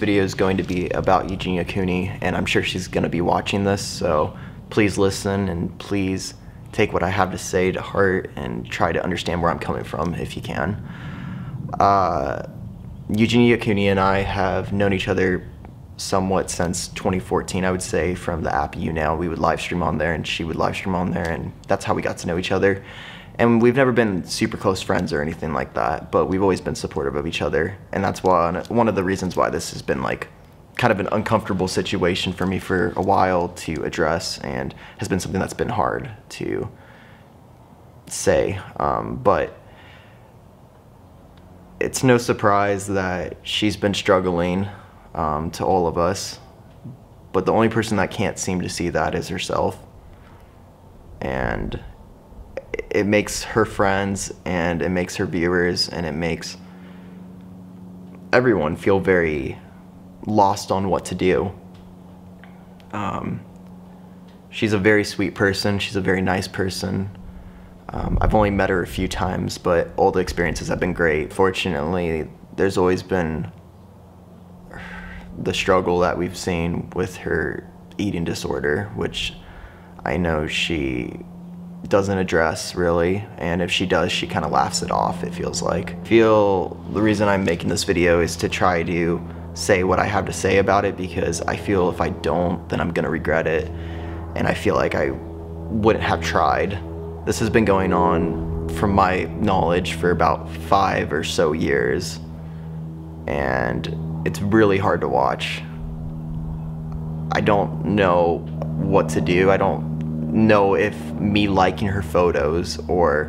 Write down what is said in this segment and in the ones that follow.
video is going to be about Eugenia Cooney, and I'm sure she's going to be watching this, so please listen and please take what I have to say to heart and try to understand where I'm coming from if you can. Uh, Eugenia Cooney and I have known each other somewhat since 2014, I would say, from the app YouNow. We would live stream on there, and she would live stream on there, and that's how we got to know each other. And we've never been super close friends or anything like that, but we've always been supportive of each other, and that's why one of the reasons why this has been like kind of an uncomfortable situation for me for a while to address, and has been something that's been hard to say. Um, but it's no surprise that she's been struggling um, to all of us, but the only person that can't seem to see that is herself. And it makes her friends and it makes her viewers and it makes everyone feel very lost on what to do. Um, she's a very sweet person. She's a very nice person. Um, I've only met her a few times, but all the experiences have been great. Fortunately, there's always been the struggle that we've seen with her eating disorder, which I know she doesn't address really. And if she does she kind of laughs it off it feels like. I feel the reason I'm making this video is to try to say what I have to say about it because I feel if I don't then I'm gonna regret it. And I feel like I wouldn't have tried. This has been going on from my knowledge for about five or so years. And it's really hard to watch. I don't know what to do. I don't know if me liking her photos or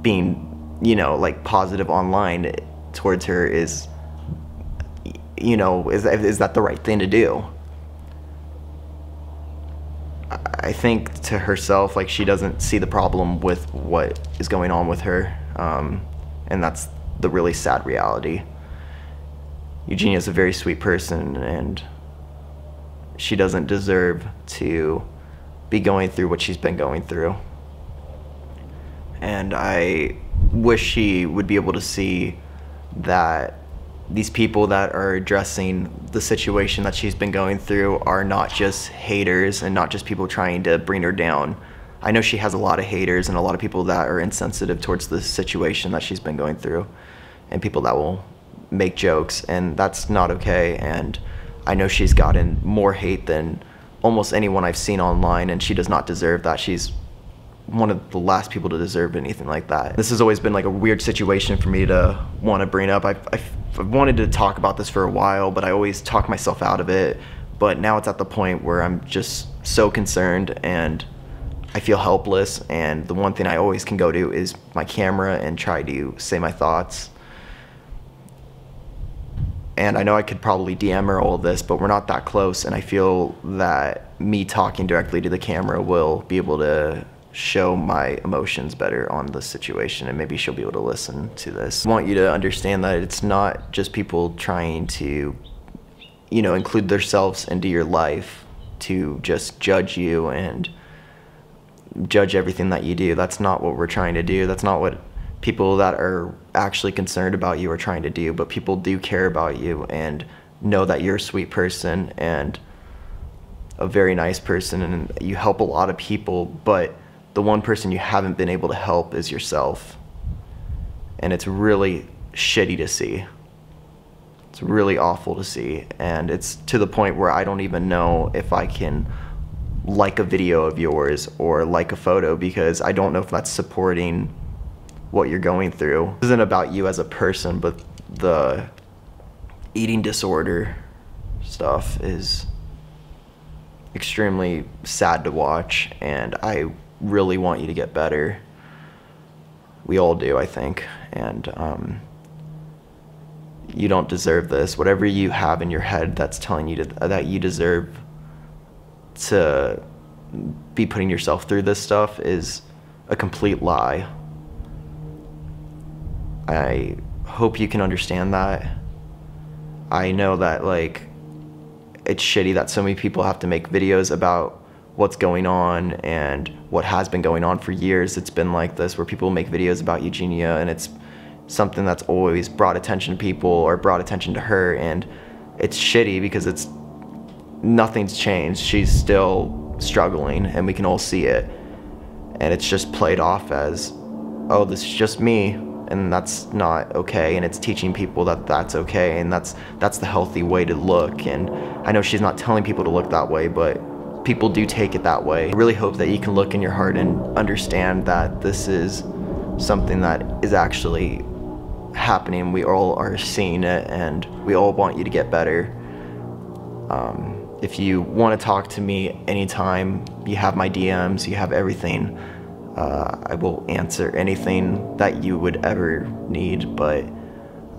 being, you know, like positive online towards her is, you know, is, is that the right thing to do? I think to herself, like she doesn't see the problem with what is going on with her. Um, and that's the really sad reality. Eugenia is a very sweet person and she doesn't deserve to be going through what she's been going through. And I wish she would be able to see that these people that are addressing the situation that she's been going through are not just haters and not just people trying to bring her down. I know she has a lot of haters and a lot of people that are insensitive towards the situation that she's been going through and people that will make jokes and that's not okay and I know she's gotten more hate than almost anyone I've seen online, and she does not deserve that. She's one of the last people to deserve anything like that. This has always been like a weird situation for me to want to bring up. I've, I've, I've, wanted to talk about this for a while, but I always talk myself out of it. But now it's at the point where I'm just so concerned and I feel helpless. And the one thing I always can go to is my camera and try to say my thoughts and I know I could probably DM her all this, but we're not that close, and I feel that me talking directly to the camera will be able to show my emotions better on the situation, and maybe she'll be able to listen to this. I want you to understand that it's not just people trying to, you know, include themselves into your life to just judge you and judge everything that you do. That's not what we're trying to do. That's not what people that are actually concerned about you are trying to do, but people do care about you and know that you're a sweet person and a very nice person and you help a lot of people, but the one person you haven't been able to help is yourself. And it's really shitty to see. It's really awful to see. And it's to the point where I don't even know if I can like a video of yours or like a photo because I don't know if that's supporting what you're going through. This isn't about you as a person, but the eating disorder stuff is extremely sad to watch and I really want you to get better. We all do, I think. And um, you don't deserve this. Whatever you have in your head that's telling you to, that you deserve to be putting yourself through this stuff is a complete lie. I hope you can understand that. I know that like it's shitty that so many people have to make videos about what's going on and what has been going on for years. It's been like this where people make videos about Eugenia and it's something that's always brought attention to people or brought attention to her and it's shitty because it's nothing's changed. She's still struggling, and we can all see it. And it's just played off as, oh, this is just me, and that's not okay. And it's teaching people that that's okay, and that's that's the healthy way to look. And I know she's not telling people to look that way, but people do take it that way. I really hope that you can look in your heart and understand that this is something that is actually happening. We all are seeing it, and we all want you to get better. Um, if you want to talk to me anytime, you have my DMs, you have everything. Uh, I will answer anything that you would ever need, but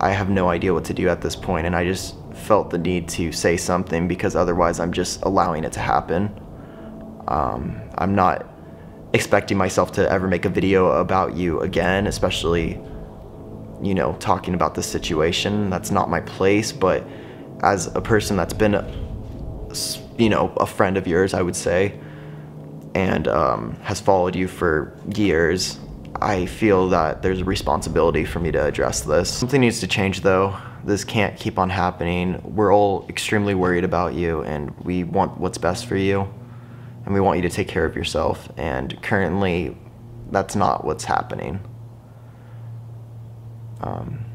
I have no idea what to do at this point, and I just felt the need to say something because otherwise I'm just allowing it to happen. Um, I'm not expecting myself to ever make a video about you again, especially, you know, talking about this situation. That's not my place, but as a person that's been you know, a friend of yours, I would say, and um, has followed you for years, I feel that there's a responsibility for me to address this. Something needs to change though. This can't keep on happening. We're all extremely worried about you and we want what's best for you and we want you to take care of yourself. And currently, that's not what's happening. Um,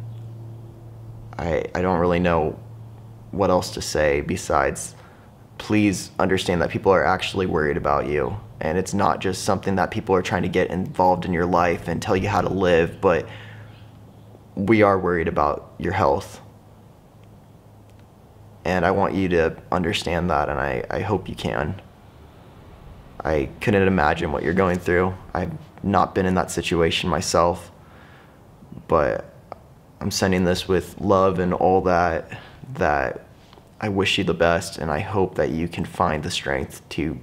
I, I don't really know what else to say besides please understand that people are actually worried about you. And it's not just something that people are trying to get involved in your life and tell you how to live, but we are worried about your health. And I want you to understand that, and I, I hope you can. I couldn't imagine what you're going through. I've not been in that situation myself, but I'm sending this with love and all that that I wish you the best, and I hope that you can find the strength to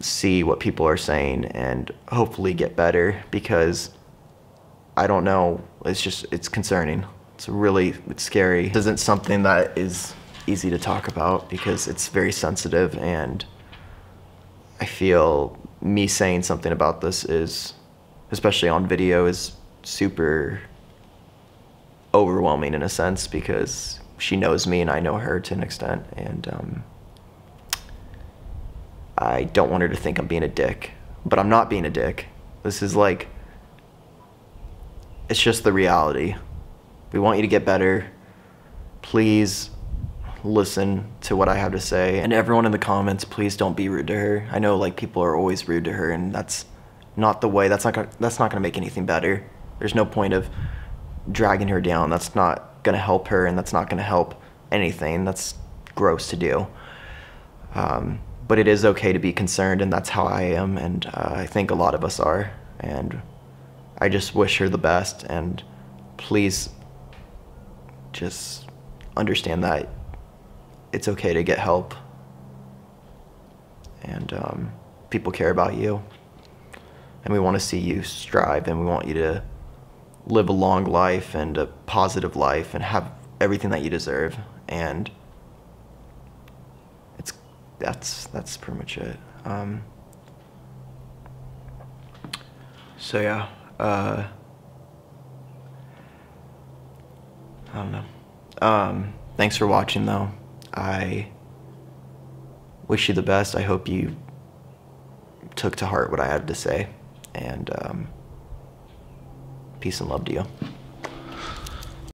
see what people are saying and hopefully get better because I don't know. It's just, it's concerning. It's really, it's scary. It isn't something that is easy to talk about because it's very sensitive and I feel me saying something about this is, especially on video, is super overwhelming in a sense because she knows me and I know her to an extent, and um, I don't want her to think I'm being a dick, but I'm not being a dick. This is like, it's just the reality. We want you to get better. Please listen to what I have to say. And everyone in the comments, please don't be rude to her. I know like people are always rude to her and that's not the way. That's not gonna, that's not going to make anything better. There's no point of dragging her down. That's not going to help her and that's not going to help anything. That's gross to do. Um, but it is okay to be concerned, and that's how I am, and uh, I think a lot of us are. And I just wish her the best, and please just understand that it's okay to get help. And um, people care about you, and we want to see you strive, and we want you to live a long life and a positive life and have everything that you deserve. And it's that's that's pretty much it. Um, so yeah uh, I don't know. Um, thanks for watching though. I wish you the best. I hope you took to heart what I had to say. And um, Peace and love to you.